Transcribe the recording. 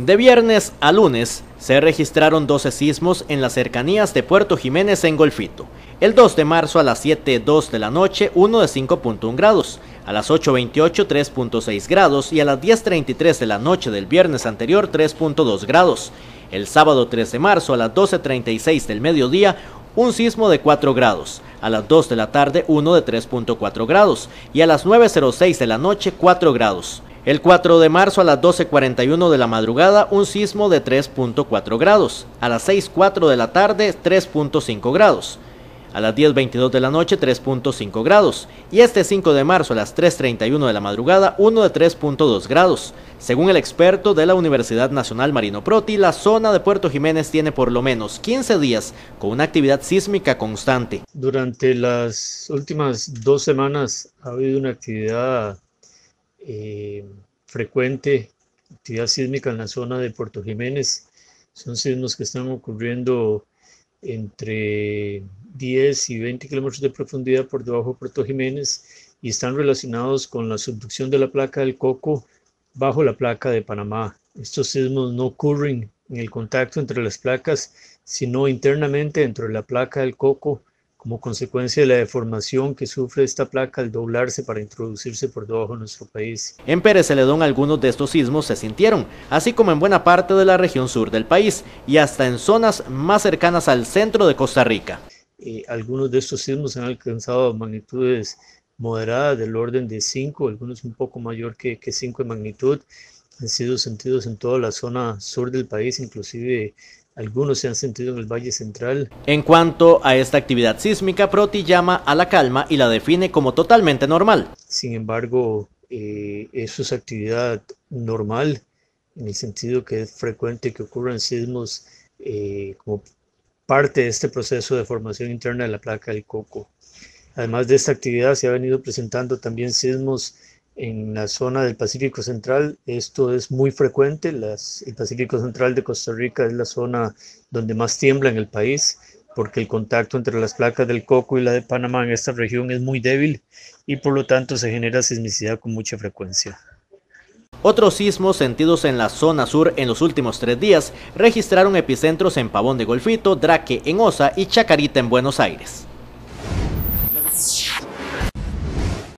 De viernes a lunes se registraron 12 sismos en las cercanías de Puerto Jiménez en Golfito. El 2 de marzo a las 7.02 de la noche, uno de 5.1 grados, a las 8.28 3.6 grados y a las 10.33 de la noche del viernes anterior 3.2 grados. El sábado 3 de marzo a las 12.36 del mediodía, un sismo de 4 grados, a las 2 de la tarde uno de 3.4 grados y a las 9.06 de la noche 4 grados. El 4 de marzo a las 12.41 de la madrugada, un sismo de 3.4 grados. A las 6.04 de la tarde, 3.5 grados. A las 10.22 de la noche, 3.5 grados. Y este 5 de marzo a las 3.31 de la madrugada, uno de 3.2 grados. Según el experto de la Universidad Nacional Marino Proti, la zona de Puerto Jiménez tiene por lo menos 15 días con una actividad sísmica constante. Durante las últimas dos semanas ha habido una actividad eh, frecuente actividad sísmica en la zona de Puerto Jiménez. Son sismos que están ocurriendo entre 10 y 20 kilómetros de profundidad por debajo de Puerto Jiménez y están relacionados con la subducción de la placa del Coco bajo la placa de Panamá. Estos sismos no ocurren en el contacto entre las placas, sino internamente dentro de la placa del Coco como consecuencia de la deformación que sufre esta placa al doblarse para introducirse por debajo de nuestro país. En Pérez Celedón algunos de estos sismos se sintieron, así como en buena parte de la región sur del país y hasta en zonas más cercanas al centro de Costa Rica. Eh, algunos de estos sismos han alcanzado magnitudes moderadas del orden de 5, algunos un poco mayor que 5 de magnitud, han sido sentidos en toda la zona sur del país, inclusive algunos se han sentido en el Valle Central. En cuanto a esta actividad sísmica, Proti llama a la calma y la define como totalmente normal. Sin embargo, eh, eso es actividad normal, en el sentido que es frecuente que ocurran sismos eh, como parte de este proceso de formación interna de la placa del coco. Además de esta actividad, se ha venido presentando también sismos en la zona del Pacífico Central. Esto es muy frecuente. El Pacífico Central de Costa Rica es la zona donde más tiembla en el país porque el contacto entre las placas del Coco y la de Panamá en esta región es muy débil y por lo tanto se genera sismicidad con mucha frecuencia. Otros sismos sentidos en la zona sur en los últimos tres días registraron epicentros en Pavón de Golfito, Draque en Osa y Chacarita en Buenos Aires.